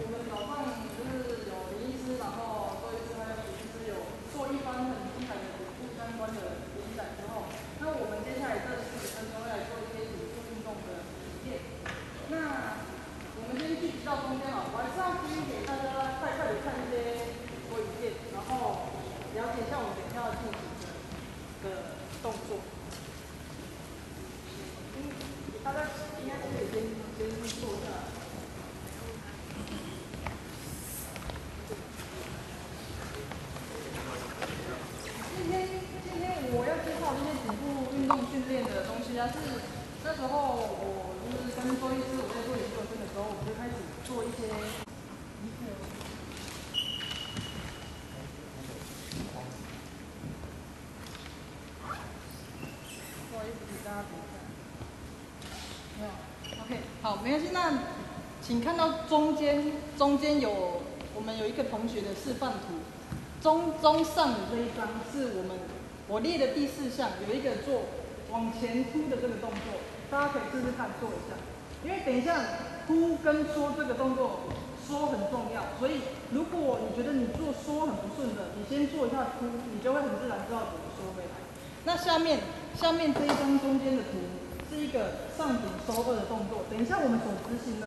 我们老伴。请看到中间中间有我们有一个同学的示范图，中中上的这一张是我们我列的第四项，有一个做往前凸的这个动作，大家可以试试看做一下，因为等一下凸跟缩这个动作缩很重要，所以如果你觉得你做缩很不顺的，你先做一下凸，你就会很自然知道怎么缩回来。那下面下面这一张中间的图是一个上顶收二的动作，等一下我们所执行的。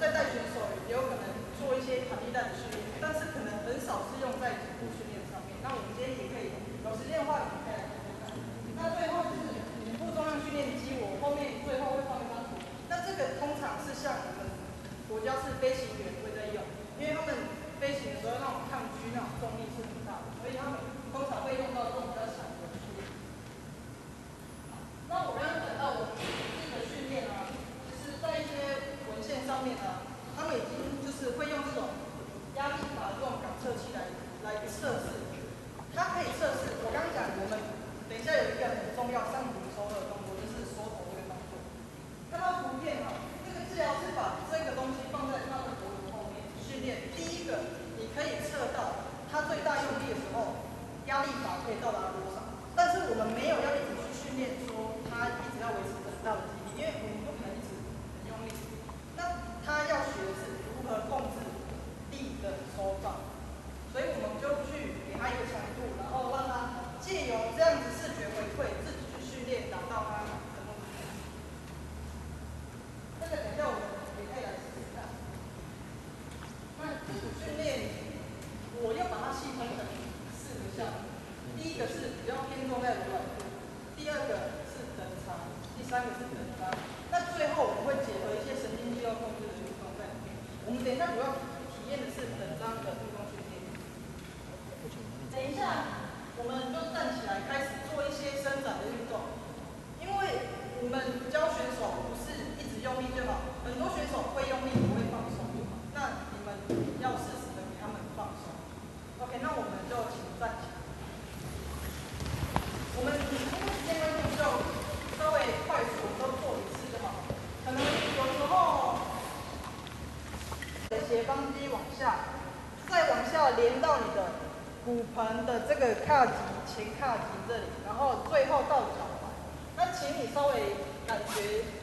在带选手也有可能做一些弹力带的训练，但是可能很少是用在脚部训练上面。那我们今天也可以有时间的话，也可以来看看。那最后就是腹部重量训练机，我后面最后会放一张图。那这个通常是像我们国家是飞行员。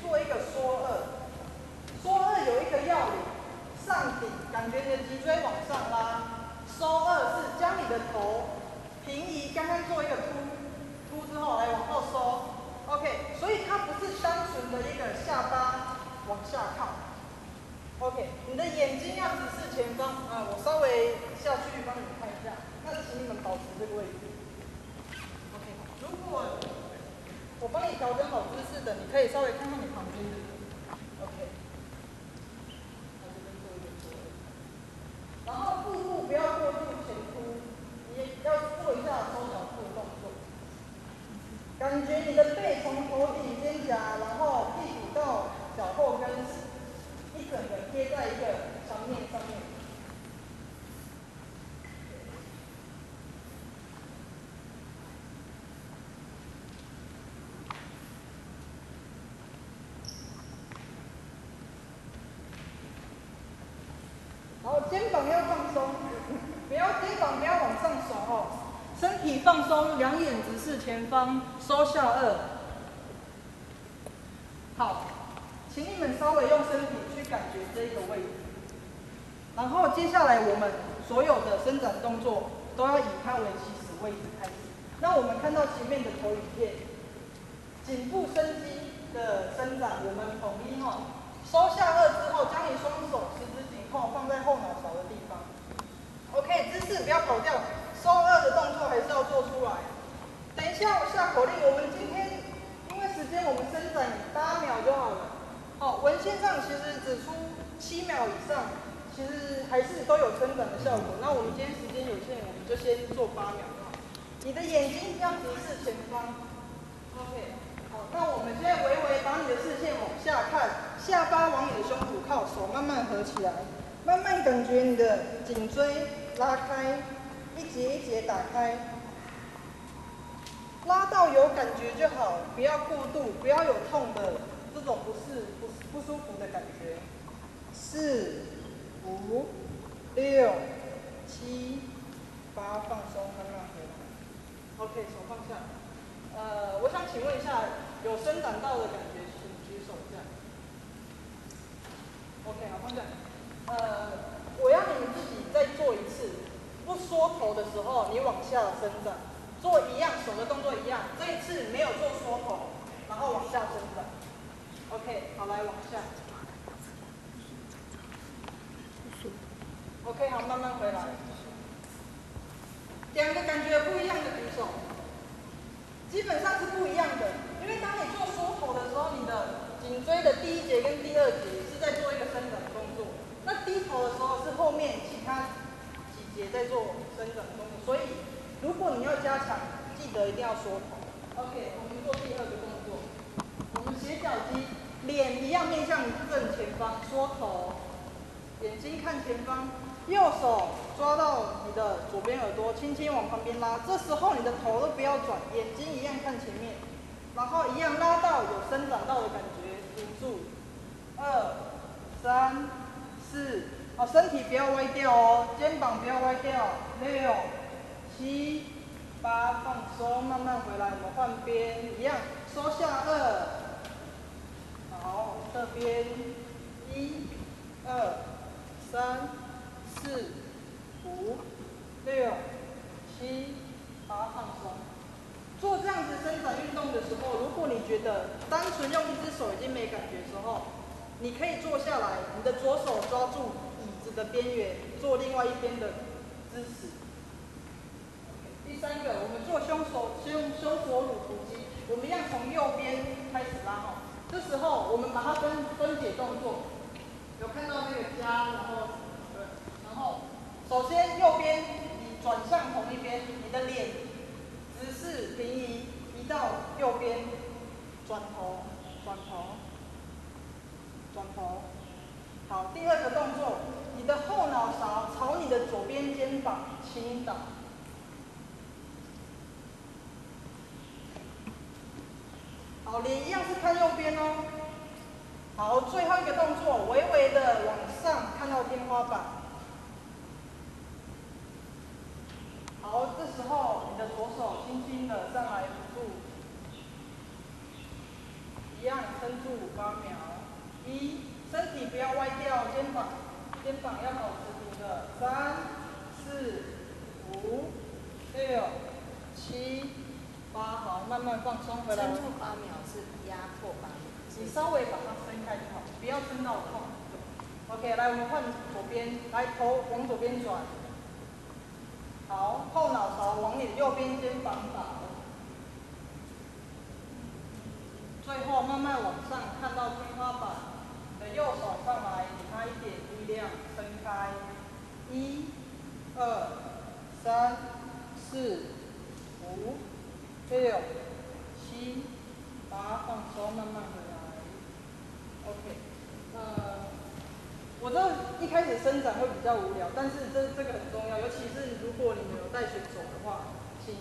做一个缩二。缩二有一个要领，上顶，感觉你的脊椎往上拉。收二是将你的头平移，刚刚做一个凸，凸之后来往后收。OK，所以它不是单纯的一个下巴往下靠。OK，你的眼睛要直视前方。啊，我稍微下去帮你们看一下。那请你们保持这个位置。OK，如果我帮你调整好姿势的，你可以稍微看看你旁边的。OK。然后腹部不要过度前凸，你要做一下收小腹的动作。感觉你的背从头顶肩胛，然后屁股到脚后跟，一整个贴在一个墙面上面。好肩膀要放松，不要肩膀不要往上耸哦，身体放松，两眼直视前方，收下颚。好，请你们稍微用身体去感觉这个位置，然后接下来我们所有的伸展动作都要以它为起始位置开始。那我们看到前面的投影片，颈部伸肌的伸展，我们统一哈，收下颚之后，将你双手十指紧。后放在后脑勺的地方。OK，姿势不要跑掉，收二的动作还是要做出来。等一下我下口令，我们今天因为时间，我们伸展八秒就好了。好，文献上其实指出七秒以上，其实还是都有伸展的效果。那我们今天时间有限，我们就先做八秒。你的眼睛要直视前方。OK，好，那我们现在微微把你的视线往下看，下巴往你的胸脯靠，手慢慢合起来。慢慢感觉你的颈椎拉开，一节一节打开，拉到有感觉就好，不要过度，不要有痛的这种不适不不舒服的感觉。四、五、六、七、八，放松，慢慢回来。OK，手放下。呃，我想请问一下，有伸展到的感觉，请举手一下。OK，好，放下。呃，我要你们自己再做一次，不缩头的时候，你往下伸展，做一样手的动作一样。这一次没有做缩头，然后往下伸展。OK，好，来往下。OK，好，慢慢回来。两个感觉不一样的举手，基本上是不一样的，因为当你做缩头的时候，你的颈椎的第一节跟第二节是在做一个伸展。那低头的时候是后面其他几节在做伸展动作，所以如果你要加强，记得一定要缩头。OK，我们做第二个动作，我们斜角肌，脸一样面向正前方，缩头，眼睛看前方，右手抓到你的左边耳朵，轻轻往旁边拉，这时候你的头都不要转，眼睛一样看前面，然后一样拉到有伸展到的感觉，停住，二三。四，好，身体不要歪掉哦，肩膀不要歪掉。六、七、八，放松，慢慢回来。我们换边，一样，收下颚。好，这边，一、二、三、四、五、六、七、八，放松。做这样子伸展运动的时候，如果你觉得单纯用一只手已经没感觉时候，你可以坐下来，你的左手抓住椅子的边缘，做另外一边的姿势。第三个，我们做胸手胸胸锁乳突肌，我们要从右边开始拉哈。这时候我们把它分分解动作，有看到那个加，然后对，然后首先右边你转向同一边，你的脸直视平移，移到右边，转头，转头。转头。好，第二个动作，你的后脑勺朝你的左边肩膀倾倒。好，脸一样是看右边哦。好，最后一个动作，微微的往上看到天花板。好，这时候你的左手轻轻的上来扶住，一样撑住八秒。一，身体不要歪掉，肩膀肩膀要保持平的。三、四、五、六、七、八，好，慢慢放松回来。撑住八秒是压迫八秒。你稍微把它分开就好，不要撑到痛。OK，来，我们换左边，来头往左边转。好，后脑勺往你的右边肩膀倒。最后慢慢往上，看到天花板。的右手上来，给他一点力量，撑开。一、二、三、四、五、六、七、八，放松，慢慢回来。OK，呃，我知道一开始伸展会比较无聊，但是这这个很重要，尤其是如果你们有带选手的话，请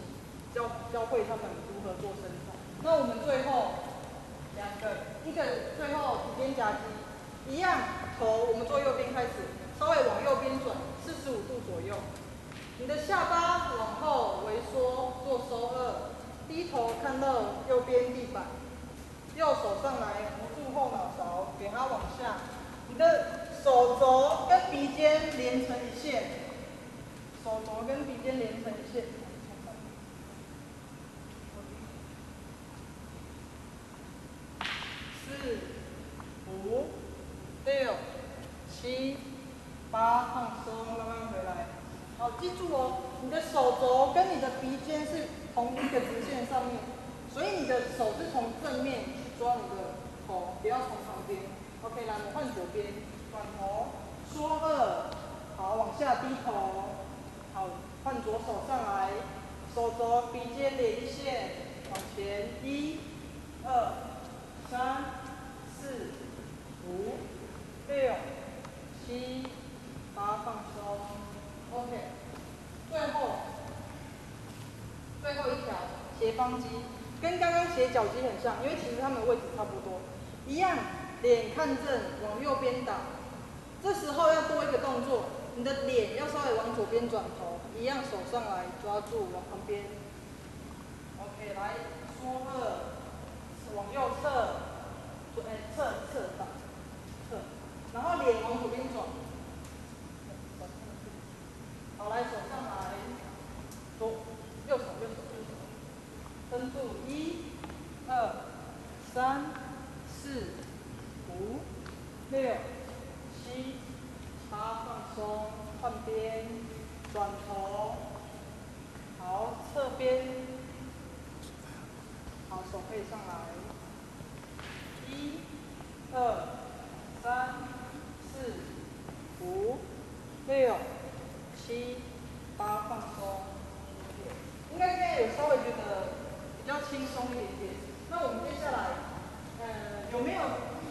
教教会他们如何做伸展。那我们最后两个，一个最后体边夹击，一样头我们做右边开始，稍微往右边转四十五度左右，你的下巴往后微缩做收二，低头看到右边地板。右手上来扶住后脑勺，给它往下。你的手肘跟鼻尖连成一线，手肘跟鼻尖连成一线。四、五、六、七、八，放松，慢慢回来。好，记住哦，你的手肘跟你的鼻尖是同一个直线上面，所以你的手是从正面去。抓你的头，不要从旁边。OK，来，我们换左边，转头，缩二，好，往下低头，好，换左手上来，手肘鼻尖连线，往前，一、二、三、四、五、六、七、八，放松。OK，最后，最后一条斜方肌。跟刚刚斜角肌很像，因为其实它们的位置差不多，一样，脸看正，往右边倒。这时候要多一个动作，你的脸要稍微往左边转头，一样手上来抓住往旁边。OK，来，缩二，往右侧，哎，侧侧倒，然后脸往左边转。好，来，手上来，左，右手，右手右手。撑住，一、二、三、四、五、六、七、八，放松，换边，转头，好，侧边，好，手背上来，一、二、三、四、五、六、七、八，放松，应该现在有稍微觉得。比较轻松一点点。那我们接下来，呃，有没有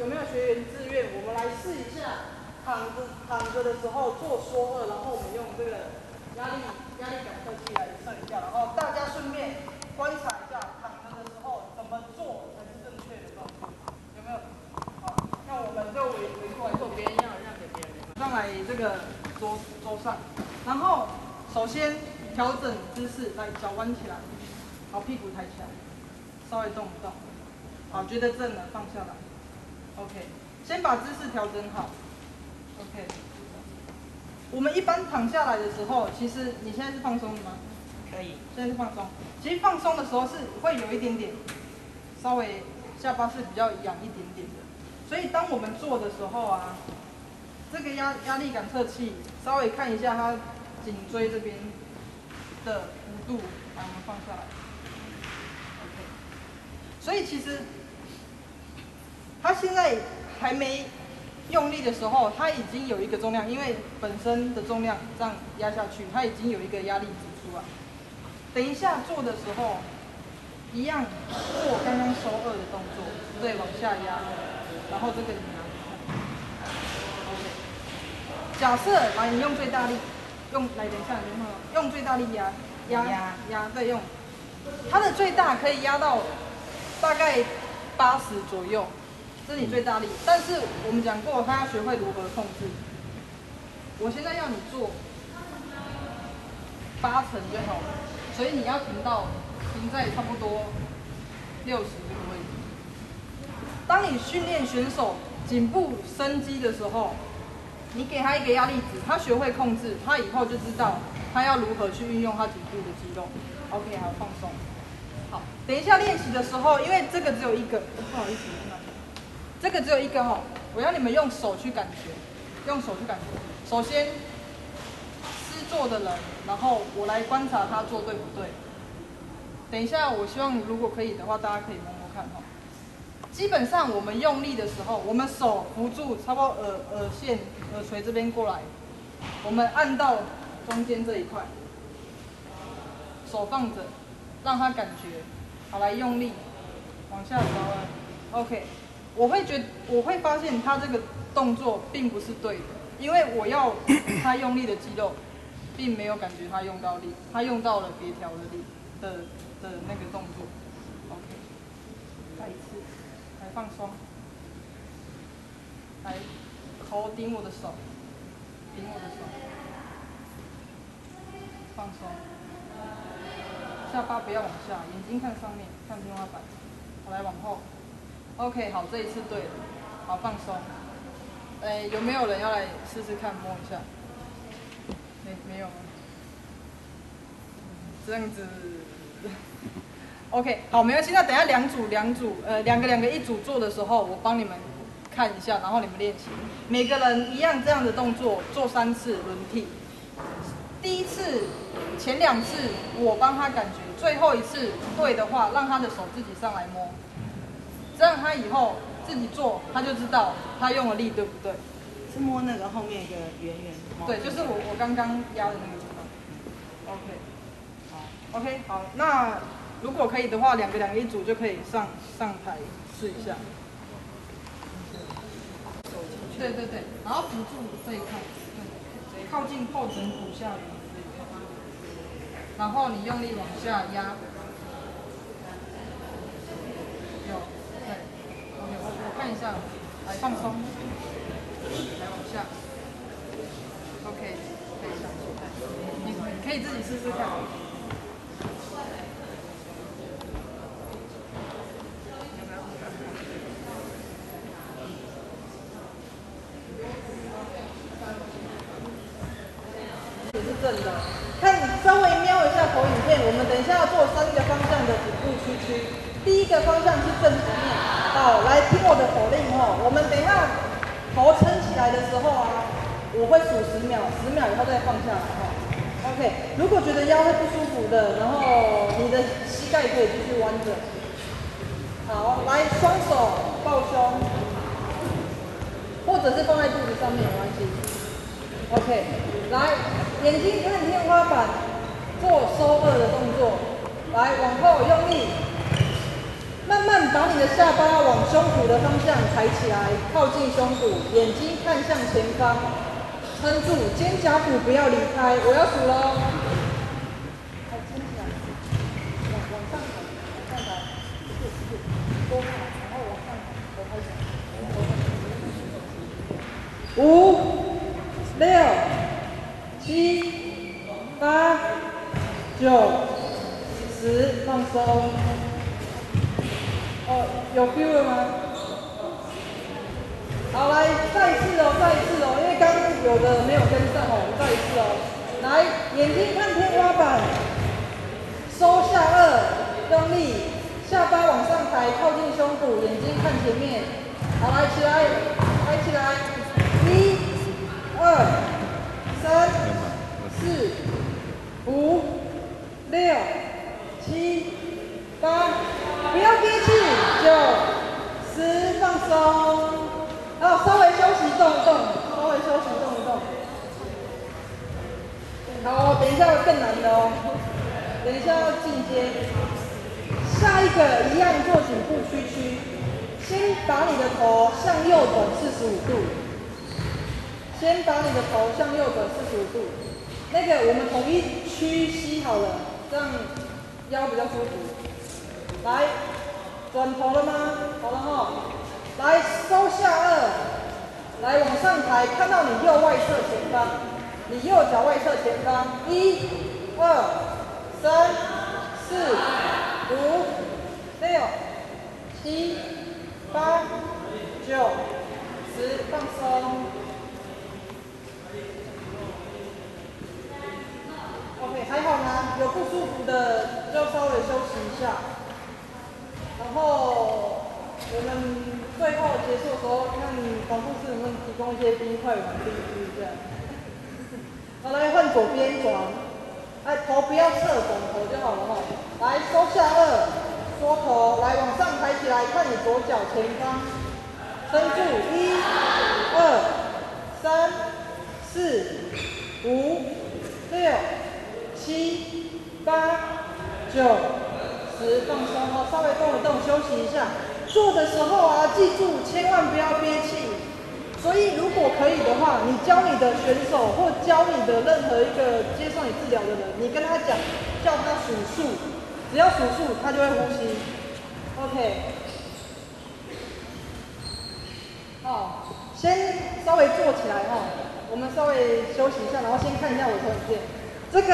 有没有学员自愿？我们来试一下，躺着躺着的时候做缩二，然后我们用这个压力压力感测器来测一下，然后大家顺便观察一下躺着的时候怎么做才是正确的动作，有没有？好，那我们就围围过来做，别人要让给别人。上来这个桌桌上，然后首先调整姿势，来脚弯起来。好，屁股抬起来，稍微动一动。好，觉得正了，放下来。OK，先把姿势调整好。OK。我们一般躺下来的时候，其实你现在是放松的吗？可以，现在是放松。其实放松的时候是会有一点点，稍微下巴是比较仰一点点的。所以当我们做的时候啊，这个压压力感测器稍微看一下它颈椎这边的弧度，把我们放下来。OK，所以其实，他现在还没用力的时候，他已经有一个重量，因为本身的重量这样压下去，他已经有一个压力指出来。等一下做的时候，一样做刚刚收二的动作，对，往下压，然后这个你拿。假设来你用最大力，用来等一下，你用用最大力压压压压，对，用它的最大可以压到大概八十左右，是你最大力。但是我们讲过，他要学会如何控制。我现在要你做八成就好了，所以你要停到停在差不多六十这个位置。当你训练选手颈部伸肌的时候，你给他一个压力值，他学会控制，他以后就知道他要如何去运用他颈部的肌肉。OK，好，放松。好，等一下练习的时候，因为这个只有一个，不好意思，这个只有一个哈，我要你们用手去感觉，用手去感觉。首先，施做的人，然后我来观察他做对不对。等一下，我希望如果可以的话，大家可以摸摸看哈。基本上我们用力的时候，我们手扶住差不多耳耳线、耳垂这边过来，我们按到中间这一块，手放着，让他感觉，好来用力往下抓。OK，我会觉我会发现他这个动作并不是对的。因为我要他用力的肌肉，并没有感觉他用到力，他用到了别条的力的的那个动作。OK，再一次，来放松，来头顶我的手，顶我的手，放松，下巴不要往下，眼睛看上面，看天花板。我来往后，OK，好，这一次对了，好放松。哎，有没有人要来试试看摸一下？没没有这样子。OK，好，没关系。那等下两组两组，呃，两个两个一组做的时候，我帮你们看一下，然后你们练习。每个人一样这样的动作做三次轮替。第一次、前两次我帮他感觉，最后一次对的话，让他的手自己上来摸，这样他以后。自己做，他就知道他用的力对不对？是摸那个后面一个圆圆。对，就是我我刚刚压的那个地方。OK，好，OK，好，那如果可以的话，两个两个一组就可以上上台试一下。对对对，然后辅助这一块，对，靠近后枕骨下缘这一块，然后你用力往下压。看一下，来放松，来往下，OK，可以上去，你可以自己试试看。也是正的，看稍微瞄一下投影片，我们等一下要做三个方向的颈部屈曲，第一个方向是正直面。好，来听我的口令哦。我们等一下头撑起来的时候啊，我会数十秒，十秒以后再放下来哈。OK，如果觉得腰会不舒服的，然后你的膝盖可以继续弯着。好，来双手抱胸，或者是放在肚子上面没关系。OK，来眼睛看天花板，做收二的动作，来往后用力。慢慢把你的下巴往胸脯的方向抬起来，靠近胸脯，眼睛看向前方，撑住，肩胛骨不要离开。我要数喽，好，撑起来，往往上抬，往上抬，四四，多看，然后往上抬，头开始，五、六、七、八、九、十，放松。哦，有 feel 了吗？好，来再一次哦，再一次哦，因为刚有的没有跟上哦，再一次哦。来，眼睛看天花板，收下颚，用力，下巴往上抬，靠近胸部，眼睛看前面。好，来起来，抬起来，一、二、三、四、五、六、七、八。不要憋气，九、十，放松，然后稍微休息动一动，稍微休息动一动。好，等一下会更难的哦，等一下要进阶。下一个一样做颈部屈曲，先把你的头向右转四十五度，先把你的头向右转四十五度。那个我们统一屈膝好了，这样腰比较舒服。来，转头了吗？好了哈。来，收下颚，来往上抬，看到你右外侧前方，你右脚外侧前方，一、二、三、四、五、六、七、八、九、十，放松。OK，还好吗？有不舒服的就稍微休息一下，然后我们。最后结束的时候，看你防护室能不能提供一些冰块，我们冰敷一下。好，来换左边转，哎，头不要侧，转头就好了哈。来，收下颚，缩头，来往上抬起来，看你左脚前方，撑住，一、二、三、四、五、六、七、八、九、十，放松哈，稍微动一动，休息一下。做的时候啊，记住千万不要憋气。所以如果可以的话，你教你的选手或教你的任何一个接受你治疗的人，你跟他讲，叫他数数，只要数数，他就会呼吸。OK。好，先稍微坐起来哈，我们稍微休息一下，然后先看一下我的影片。这个，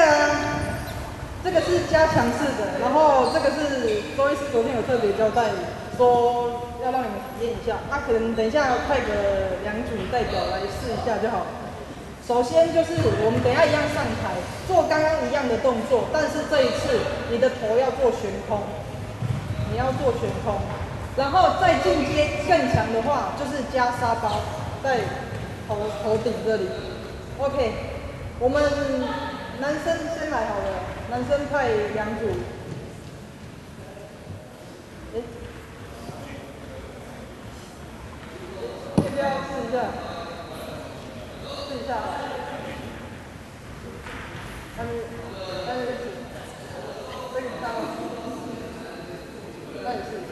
这个是加强式的，然后这个是周医师昨天有特别交代。说要让你们体验一下，他可能等一下派个两组代表来试一下就好。首先就是我们等下一样上台做刚刚一样的动作，但是这一次你的头要做悬空，你要做悬空，然后再进阶更强的话，就是加沙包在头头顶这里。OK，我们男生先来好了，男生派两组要不要。试一下，试一下啊！还没，还没开始，可以上吗？那你试一下。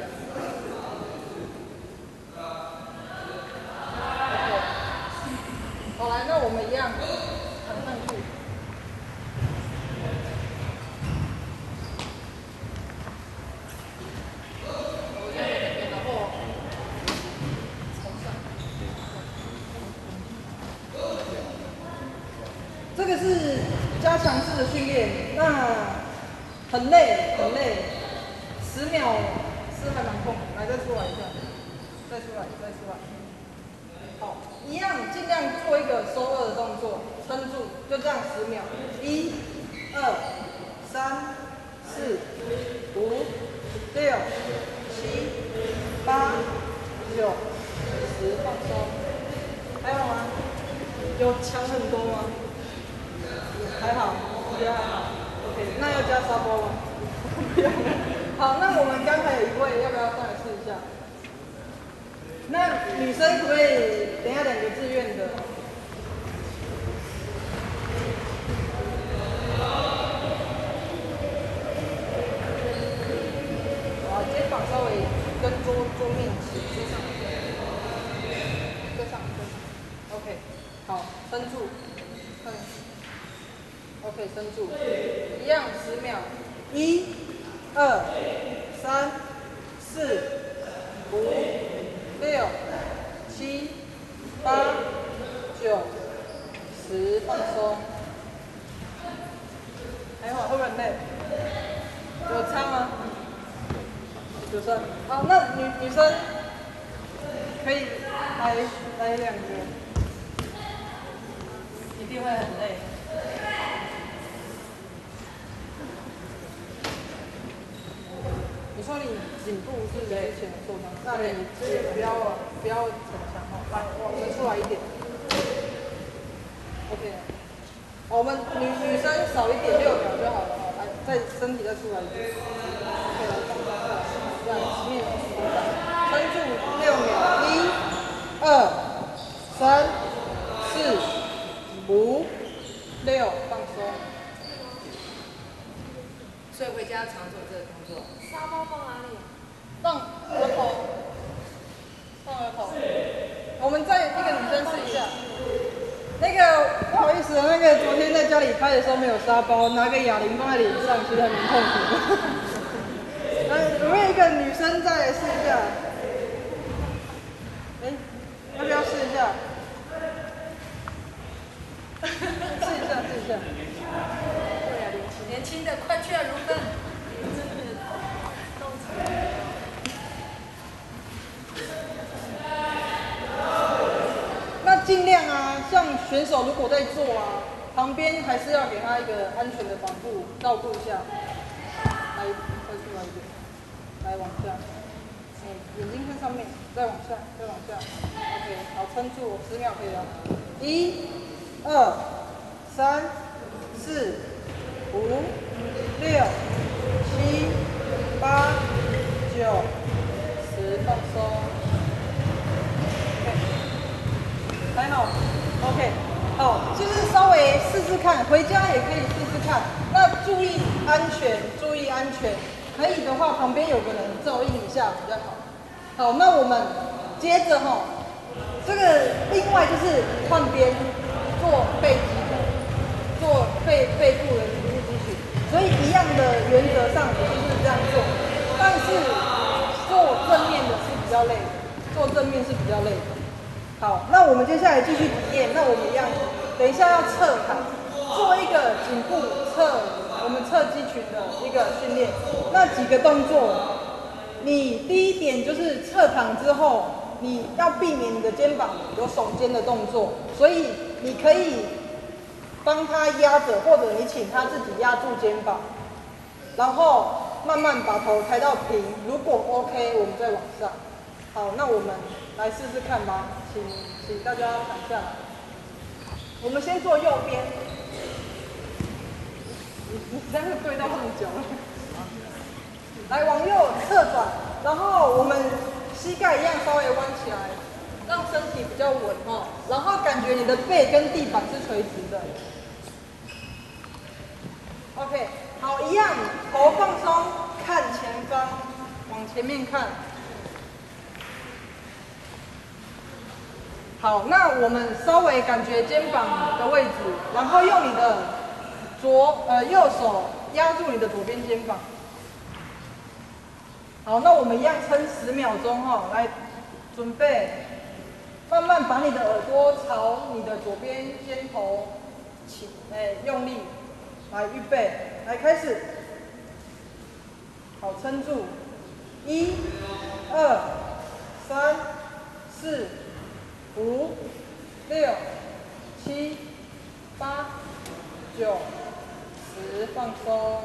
好，来，那我们一样。训练那很累很累，十秒是还蛮痛，来再出来，再出来再出来，好，一样尽量做一个收二的动作，撑住，就这样十秒，一、二、三、四、五、六、七、八、九、十，放松，还有吗？有强很多吗？还好。OK，那要加沙包吗？不要。好，那我们刚才有一位，要不要上来？那女生可不可以等下两个自愿的？好，肩膀稍微跟桌桌面齐，接上，接上，OK，好，撑住，OK，撑住，一样十秒，一、二、三、四、五、六、七、八、九、十，放松。还好会不会累？有差吗？有差。好，那女女生可以来来两个，一定会很累。你说你颈部是之前受伤，那你不要不要逞强哈，来往前出来一点。OK，我们女女生少一点六秒就好了哈，来再身体再出来一点。OK，来放下，这样面撑住六秒，一、二、三、四、五、六，放松。所以回家常做这个动作。沙包放哪里？放额头。放额头。我我们再一个女生试一下。那个不好意思，那个昨天在家里拍的时候没有沙包，拿个哑铃放在脸上，其实还蛮痛苦的。来，有没有一个女生再来试一下？哎，要不要试一下？试一下，试一下。对啊，年轻年轻的快去啊，如芬。像选手如果在做啊，旁边还是要给他一个安全的防护，照顾一下。来，再出来一点，来往下，嗯，眼睛看上面，再往下，再往下。OK，好，撑住，十秒可以了。一、二、三、四、五、六、七、八、九、十，放松。还好，OK，好，就是稍微试试看，回家也可以试试看。那注意安全，注意安全。可以的话，旁边有个人照应一下比较好。好，那我们接着哈，这个另外就是换边做背肌的，做背背部的腹部肌群，所以一样的原则上也就是这样做，但是做正面的是比较累，做正面是比较累的。好，那我们接下来继续体验。那我们一样，等一下要侧躺，做一个颈部侧，我们侧肌群的一个训练。那几个动作，你第一点就是侧躺之后，你要避免你的肩膀有耸肩的动作，所以你可以帮他压着，或者你请他自己压住肩膀，然后慢慢把头抬到平。如果 OK，我们再往上。好，那我们来试试看吧。请请大家躺下来。我们先做右边。你你这样对到这么久了。来，往右侧转，然后我们膝盖一样稍微弯起来，让身体比较稳哦。然后感觉你的背跟地板是垂直的。OK，好，一样，头放松，看前方，往前面看。好，那我们稍微感觉肩膀的位置，然后用你的左呃右手压住你的左边肩膀。好，那我们一样撑十秒钟哈，来准备，慢慢把你的耳朵朝你的左边肩头起，哎，用力，来预备，来开始。好，撑住，一、二、三、四。五、六、七、八、九、十，放松。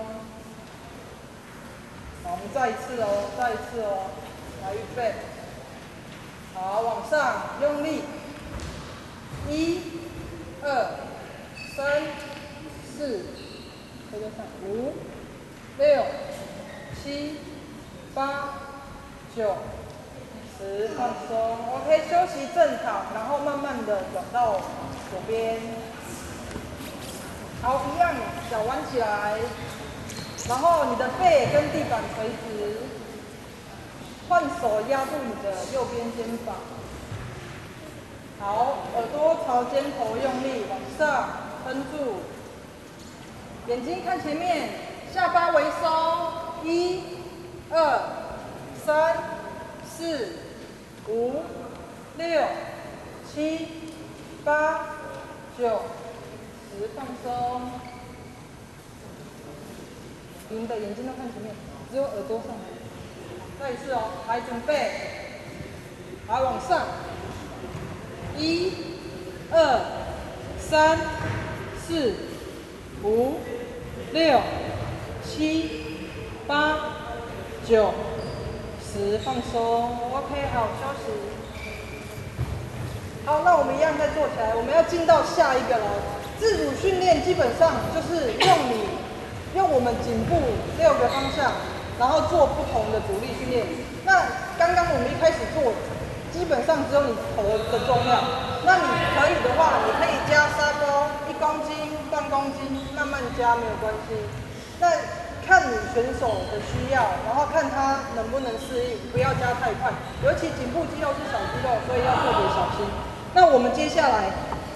我们再一次哦，再一次哦，来预备。好，往上用力。一、二、三、四，再加上五、六、七、八、九。十放松，OK，休息正躺，然后慢慢的转到左边。好，一样，脚弯起来，然后你的背跟地板垂直，换手压住你的右边肩膀。好，耳朵朝肩头用力往上，撑住，眼睛看前面，下巴微收，一、二、三、四。五、六、七、八、九、十，放松。您的眼睛都看前面，只有耳朵上。再一次哦，来准备，来往上。一、二、三、四、五、六、七、八、九。十放松，OK，好休息。好，那我们一样再做起来。我们要进到下一个了。自主训练基本上就是用你用我们颈部六个方向，然后做不同的阻力训练。那刚刚我们一开始做，基本上只有你头的重量。那你可以的话，你可以加沙包，一公斤、半公斤，慢慢加没有关系。那看你选手的需要，然后看他能不能适应，不要加太快。尤其颈部肌肉是小肌肉，所以要特别小心。那我们接下来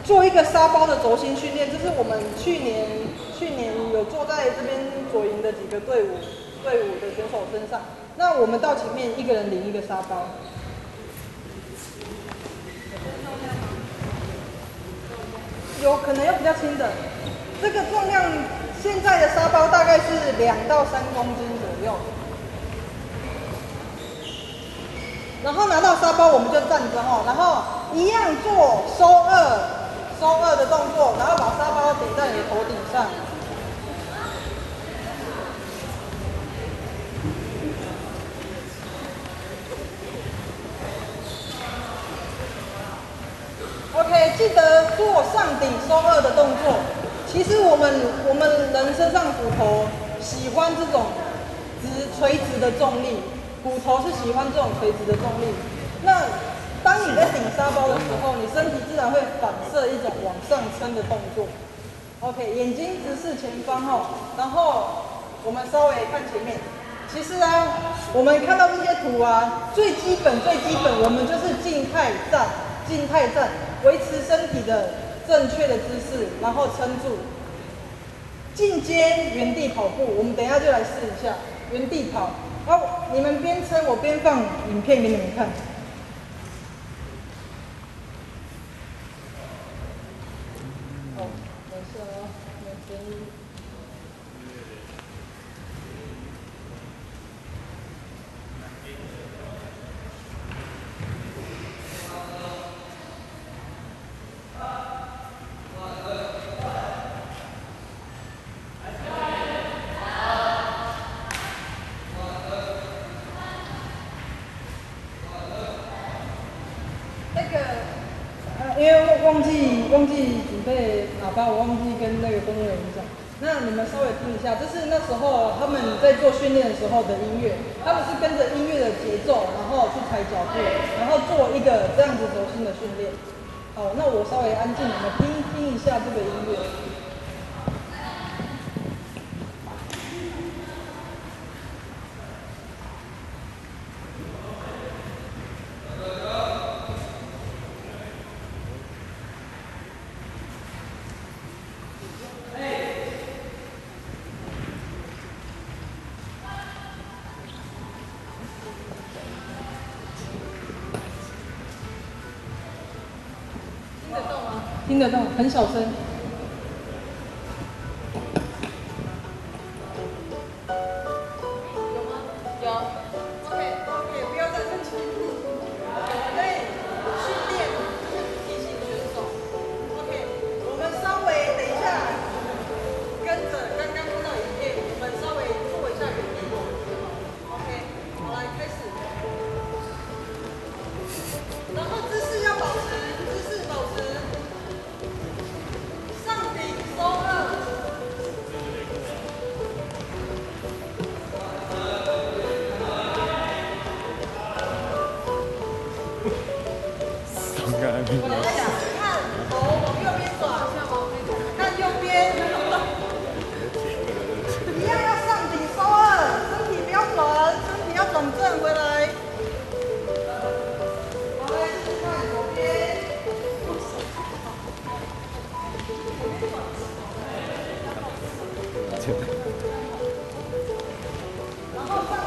做一个沙包的轴心训练，这是我们去年去年有坐在这边左营的几个队伍队伍的选手身上。那我们到前面一个人领一个沙包，有可能有比较轻的，这个重量现在的沙包大概是两到三公斤左右。然后拿到沙包我们就站着哈，然后一样做收二收二的动作，然后把沙包顶在你的头顶上。OK，记得做上顶收二的动作。其实我们我们人身上骨头喜欢这种直垂直的重力，骨头是喜欢这种垂直的重力。那当你在顶沙包的时候，你身体自然会反射一种往上撑的动作。OK，眼睛直视前方哦，然后我们稍微看前面。其实啊，我们看到这些图啊，最基本最基本，我们就是静态站，静态站。维持身体的正确的姿势，然后撑住，进阶原地跑步。我们等一下就来试一下原地跑。然后，你们边撑，我边放影片给你们看。好，没事哦，没声音。那个，呃，因为忘记准备喇叭，我忘记跟那个工作人员讲。那你们稍微听一下，这是那时候他们在做训练的时候的音乐，他们是跟着音乐的节奏，然后去踩脚步，然后做一个这样子轴心的训练。好，那我稍微安静，你们听听一下这个音乐。听得动吗？听得动，很小声。Oh,